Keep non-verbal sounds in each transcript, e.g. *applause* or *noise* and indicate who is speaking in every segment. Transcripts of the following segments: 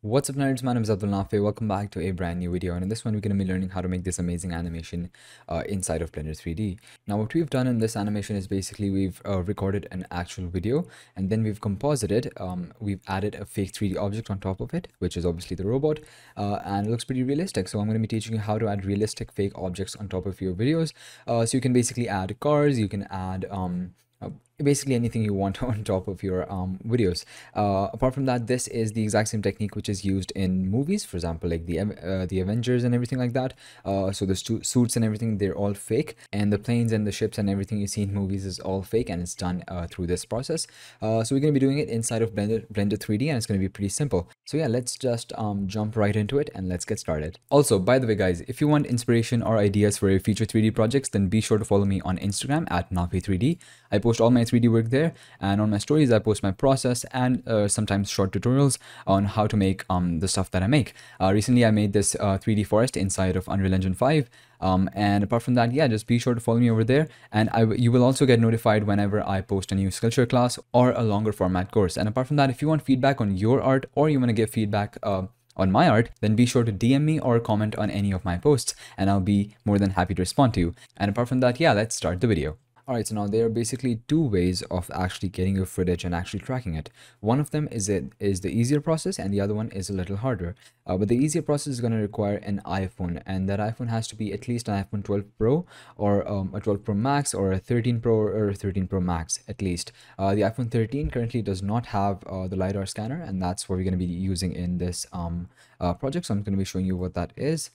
Speaker 1: What's up nerds, my name is Abdul Nafay. Welcome back to a brand new video and in this one we're going to be learning how to make this amazing animation uh, inside of Blender 3D. Now what we've done in this animation is basically we've uh, recorded an actual video and then we've composited, um, we've added a fake 3D object on top of it which is obviously the robot uh, and it looks pretty realistic. So I'm going to be teaching you how to add realistic fake objects on top of your videos. Uh, so you can basically add cars, you can add um, uh, basically anything you want *laughs* on top of your um, videos. Uh, apart from that, this is the exact same technique which is used in movies, for example, like the uh, the Avengers and everything like that. Uh, so the suits and everything, they're all fake, and the planes and the ships and everything you see in movies is all fake, and it's done uh, through this process. Uh, so we're going to be doing it inside of Blender, Blender 3D, and it's going to be pretty simple. So yeah, let's just um, jump right into it and let's get started. Also, by the way, guys, if you want inspiration or ideas for your future 3D projects, then be sure to follow me on Instagram at Nafay3D. I post all my 3D work there and on my stories I post my process and uh, sometimes short tutorials on how to make um, the stuff that I make. Uh, recently I made this uh, 3D forest inside of Unreal Engine 5 um, and apart from that, yeah, just be sure to follow me over there. And I, you will also get notified whenever I post a new Skillshare class or a longer format course. And apart from that, if you want feedback on your art or you want to give feedback uh, on my art, then be sure to DM me or comment on any of my posts and I'll be more than happy to respond to you. And apart from that, yeah, let's start the video. Alright, so now there are basically two ways of actually getting your footage and actually tracking it. One of them is it is the easier process and the other one is a little harder. Uh, but the easier process is going to require an iPhone and that iPhone has to be at least an iPhone 12 Pro or um, a 12 Pro Max or a 13 Pro or a 13 Pro Max at least. Uh, the iPhone 13 currently does not have uh, the LiDAR scanner and that's what we're going to be using in this um, uh, project. So I'm going to be showing you what that is.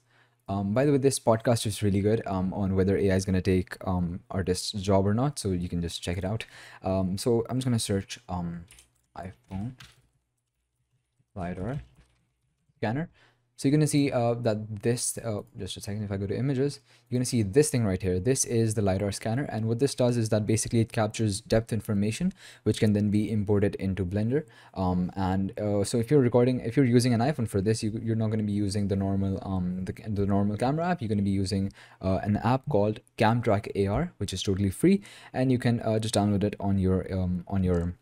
Speaker 1: Um, by the way, this podcast is really good um, on whether AI is going to take um, artists' job or not. So you can just check it out. Um, so I'm just going to search um, iPhone LiDAR scanner. So you're going to see uh, that this, uh, just a second, if I go to images, you're going to see this thing right here. This is the LiDAR scanner. And what this does is that basically it captures depth information, which can then be imported into Blender. Um, and uh, so if you're recording, if you're using an iPhone for this, you, you're not going to be using the normal, um, the, the normal camera app. You're going to be using uh, an app called CamTrack AR, which is totally free. And you can uh, just download it on your, um, on your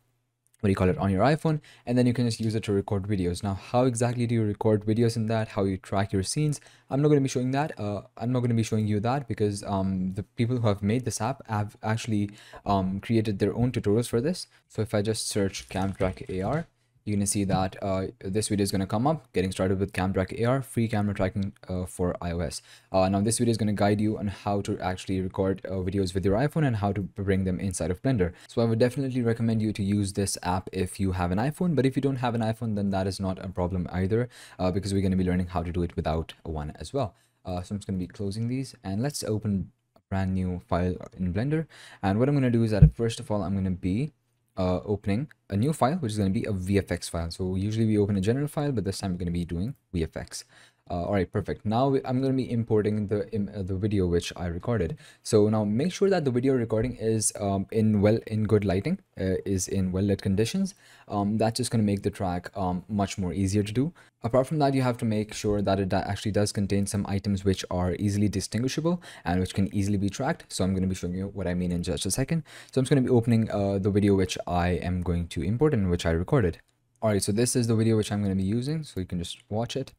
Speaker 1: what do you call it on your iphone and then you can just use it to record videos. Now how exactly do you record videos in that? How you track your scenes? I'm not going to be showing that uh, i'm not going to be showing you that because um, the people who have made this app have actually um, created their own tutorials for this. So if i just search camtrack ar you're going to see that uh, this video is going to come up getting started with CamTrack AR free camera tracking uh, for iOS. Uh, now this video is going to guide you on how to actually record uh, videos with your iPhone and how to bring them inside of Blender. So I would definitely recommend you to use this app if you have an iPhone but if you don't have an iPhone then that is not a problem either uh, because we're going to be learning how to do it without one as well. Uh, so I'm just going to be closing these and let's open a brand new file in Blender and what I'm going to do is that first of all I'm going to be uh, opening a new file, which is going to be a VFX file. So usually we open a general file, but this time we're going to be doing VFX. Uh, all right, perfect. Now I'm going to be importing the uh, the video which I recorded. So now make sure that the video recording is um, in well in good lighting, uh, is in well lit conditions. Um, that's just going to make the track um, much more easier to do. Apart from that, you have to make sure that it actually does contain some items which are easily distinguishable and which can easily be tracked. So I'm going to be showing you what I mean in just a second. So I'm just going to be opening uh, the video which I am going to import and which I recorded. All right, so this is the video which I'm going to be using. So you can just watch it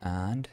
Speaker 1: and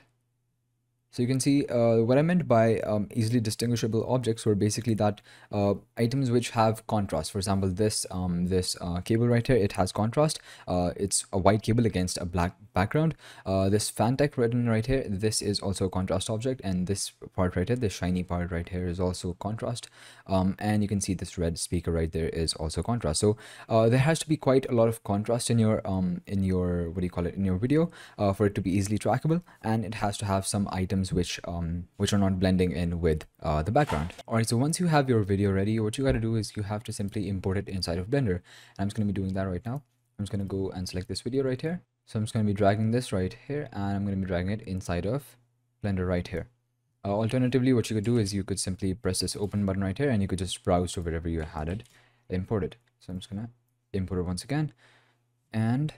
Speaker 1: so you can see uh, what I meant by um, easily distinguishable objects were basically that uh, items which have contrast. For example, this um, this uh, cable right here, it has contrast. Uh, it's a white cable against a black background. Uh, this Phantek written right here, this is also a contrast object. And this part right here, the shiny part right here is also contrast. Um, and you can see this red speaker right there is also contrast. So uh, there has to be quite a lot of contrast in your um, in your what do you call it in your video for it to be easily trackable. And it has to have some items which um which are not blending in with uh, the background. All right so once you have your video ready what you got to do is you have to simply import it inside of blender. And i'm just going to be doing that right now. I'm just going to go and select this video right here. So i'm just going to be dragging this right here and i'm going to be dragging it inside of blender right here. Uh, alternatively what you could do is you could simply press this open button right here and you could just browse to wherever you had it imported. So i'm just gonna import it once again. And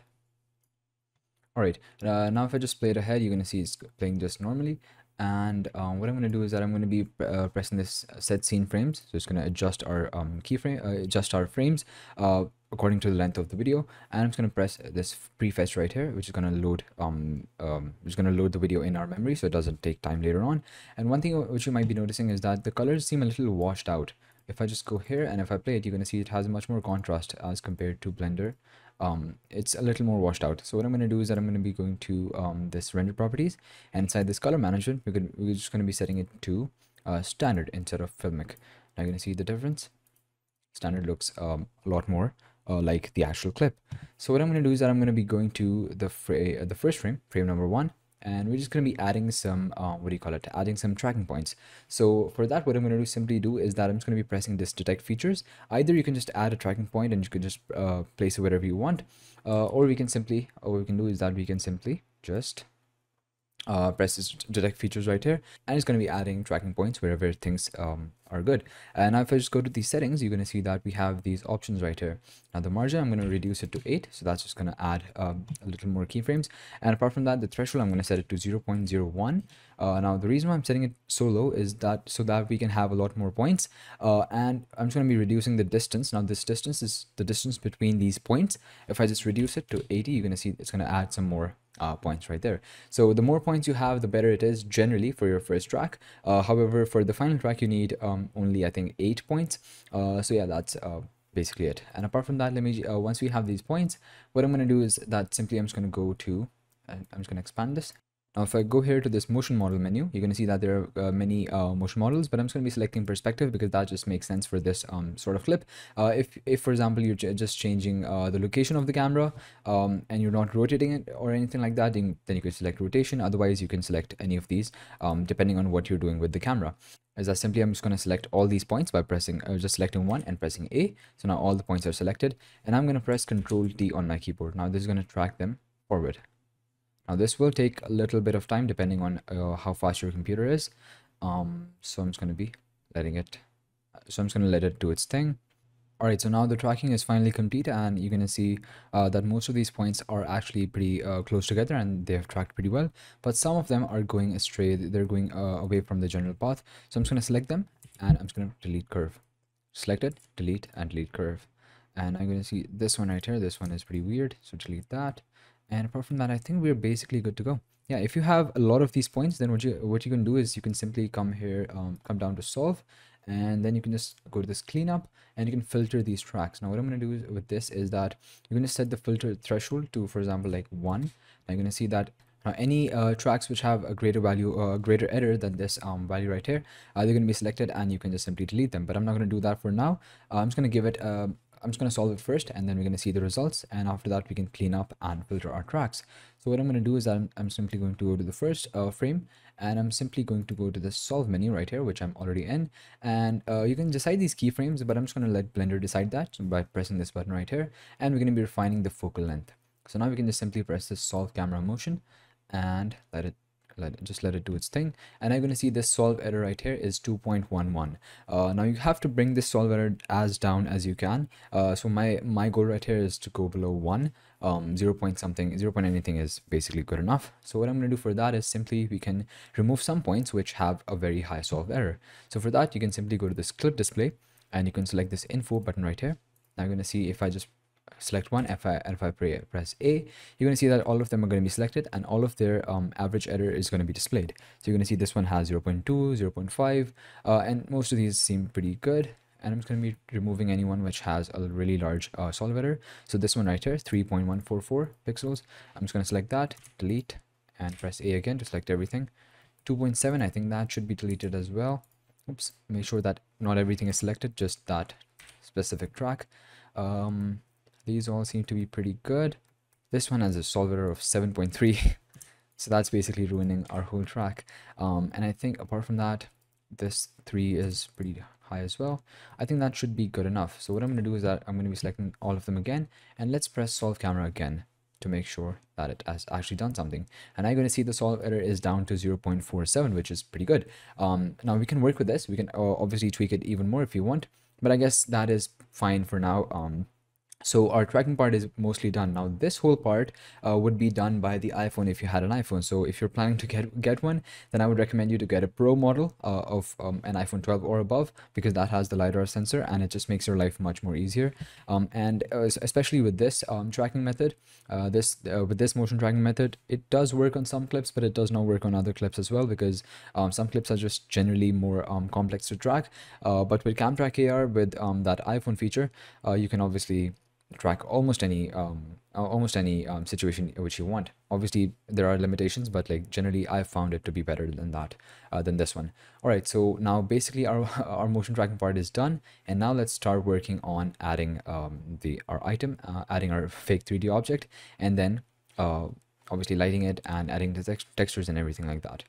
Speaker 1: all right uh, now if i just play it ahead you're gonna see it's playing just normally. And um, what I'm going to do is that I'm going to be uh, pressing this set scene frames. So it's going to adjust our um, keyframe uh, adjust our frames uh, according to the length of the video. And I'm just going to press this prefetch right here which is going to load um, um going to load the video in our memory so it doesn't take time later on. And one thing which you might be noticing is that the colors seem a little washed out. If I just go here and if I play it you're going to see it has much more contrast as compared to Blender um, it's a little more washed out. So what I'm going to do is that I'm going to be going to um, this render properties and inside this color management, we're, we're just going to be setting it to uh, standard instead of filmic. Now you're going to see the difference. Standard looks um, a lot more uh, like the actual clip. So what I'm going to do is that I'm going to be going to the, uh, the first frame, frame number one, and we're just going to be adding some uh, what do you call it adding some tracking points. So for that what i'm going to do simply do is that i'm just going to be pressing this detect features. Either you can just add a tracking point and you can just uh, place it wherever you want uh, or we can simply or what we can do is that we can simply just uh, press this detect features right here. And it's going to be adding tracking points wherever things um, are good. And now if I just go to these settings you're going to see that we have these options right here. Now the margin I'm going to reduce it to 8 so that's just going to add um, a little more keyframes. And apart from that the threshold I'm going to set it to 0.01 uh, now the reason why I'm setting it so low is that so that we can have a lot more points. Uh, and I'm just going to be reducing the distance. Now this distance is the distance between these points. If I just reduce it to 80 you're going to see it's going to add some more uh, points right there. So the more points you have, the better it is generally for your first track. Uh, however, for the final track, you need um, only, I think, eight points. Uh, so yeah, that's uh, basically it. And apart from that, let me, uh, once we have these points, what I'm going to do is that simply I'm just going to go to, I'm just going to expand this now, if I go here to this motion model menu, you're going to see that there are uh, many uh, motion models, but I'm just going to be selecting perspective because that just makes sense for this um, sort of clip. Uh, if, if, for example, you're just changing uh, the location of the camera um, and you're not rotating it or anything like that, then, you can select rotation. Otherwise, you can select any of these um, depending on what you're doing with the camera. As that simply, I'm just going to select all these points by pressing, uh, just selecting one and pressing A. So now all the points are selected and I'm going to press Control T on my keyboard. Now this is going to track them forward. Now this will take a little bit of time depending on uh, how fast your computer is. Um, so I'm just going to be letting it, so I'm just going to let it do its thing. Alright, so now the tracking is finally complete and you're going to see uh, that most of these points are actually pretty uh, close together and they have tracked pretty well. But some of them are going astray, they're going uh, away from the general path. So I'm just going to select them and I'm just going to delete curve. Select it, delete and delete curve. And I'm going to see this one right here, this one is pretty weird, so delete that and apart from that i think we're basically good to go. Yeah if you have a lot of these points then what you what you can do is you can simply come here um, come down to solve and then you can just go to this cleanup and you can filter these tracks. Now what i'm going to do with this is that you're going to set the filter threshold to for example like one. Now you're going to see that now any uh, tracks which have a greater value or uh, greater error than this um, value right here uh, they're going to be selected and you can just simply delete them. But i'm not going to do that for now. Uh, i'm just going to give it um, I'm just going to solve it first and then we're going to see the results and after that we can clean up and filter our tracks. So what I'm going to do is I'm, I'm simply going to go to the first uh, frame and I'm simply going to go to the solve menu right here which I'm already in and uh, you can decide these keyframes but I'm just going to let Blender decide that by pressing this button right here and we're going to be refining the focal length. So now we can just simply press this solve camera motion and let it let just let it do its thing. And i'm going to see this solve error right here is 2.11 uh, now you have to bring this solve error as down as you can. Uh, so my my goal right here is to go below 1 um, 0 point something 0 point anything is basically good enough. So what i'm going to do for that is simply we can remove some points which have a very high solve error. So for that you can simply go to this clip display and you can select this info button right here. Now i'm going to see if i just select one if I, if I press A, you're going to see that all of them are going to be selected and all of their um, average error is going to be displayed. So you're going to see this one has 0 0.2, 0 0.5, uh, and most of these seem pretty good. And I'm just going to be removing anyone which has a really large uh, solve error. So this one right here, 3.144 pixels. I'm just going to select that, delete, and press A again to select everything. 2.7, I think that should be deleted as well. Oops, make sure that not everything is selected, just that specific track. Um, these all seem to be pretty good. This one has a solve error of 7.3. *laughs* so that's basically ruining our whole track. Um, and I think apart from that, this 3 is pretty high as well. I think that should be good enough. So what I'm going to do is that I'm going to be selecting all of them again. And let's press solve camera again to make sure that it has actually done something. And I'm going to see the solve error is down to 0.47, which is pretty good. Um, now we can work with this. We can uh, obviously tweak it even more if you want. But I guess that is fine for now. Um, so our tracking part is mostly done. Now this whole part uh, would be done by the iphone if you had an iphone. So if you're planning to get get one then i would recommend you to get a pro model uh, of um, an iphone 12 or above because that has the lidar sensor and it just makes your life much more easier. Um, and uh, especially with this um, tracking method uh, this uh, with this motion tracking method it does work on some clips but it does not work on other clips as well because um, some clips are just generally more um, complex to track. Uh, but with camtrack ar with um, that iphone feature you can obviously track almost any um, almost any um, situation which you want. Obviously there are limitations but like generally i found it to be better than that uh, than this one. All right so now basically our *laughs* our motion tracking part is done and now let's start working on adding um, the our item uh, adding our fake 3d object and then uh, obviously lighting it and adding the text textures and everything like that